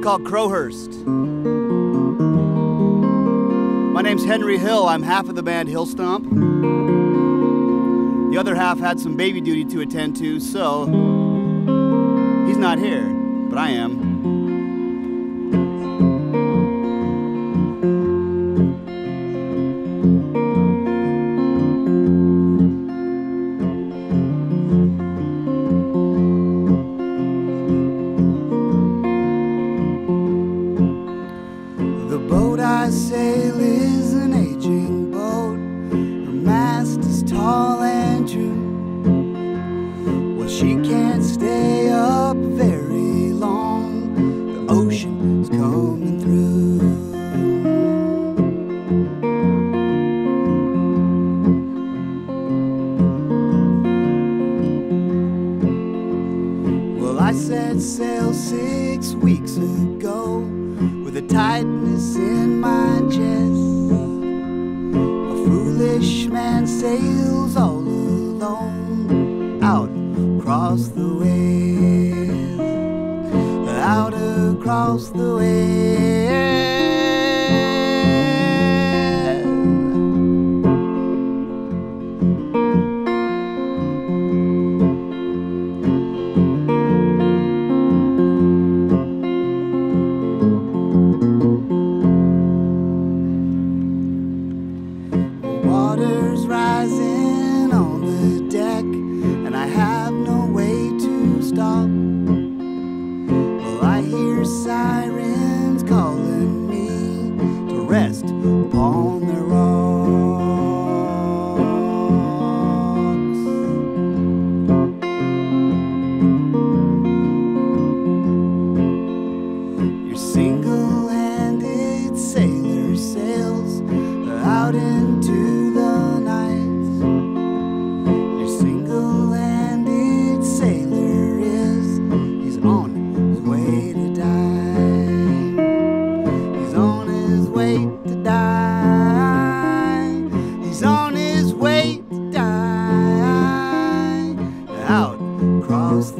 called Crowhurst. My name's Henry Hill. I'm half of the band Hillstomp. The other half had some baby duty to attend to, so he's not here, but I am. The boat I sail is an aging boat. Her mast is tall and true. Well, she can't stay up very long. The ocean's coming through. Well, I set sail six weeks ago a tightness in my chest. A foolish man sails all alone out across the waves, out across the west. Stop.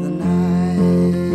The night.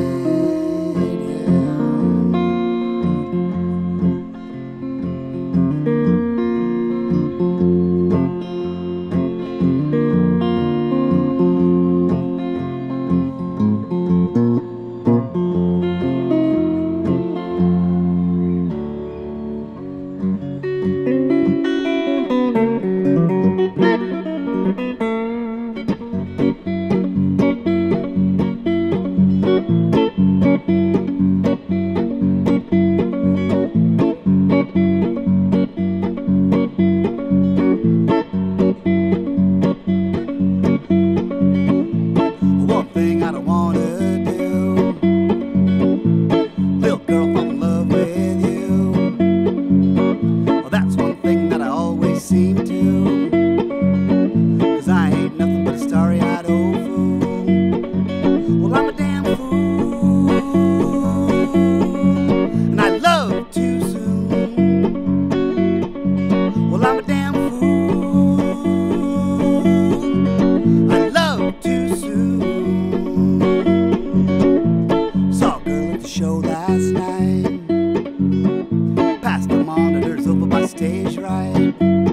Past the monitors over by stage right.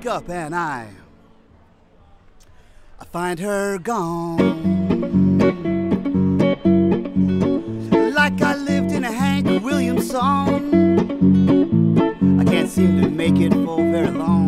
Wake up and I I find her gone. Like I lived in a Hank Williams song. I can't seem to make it for very long.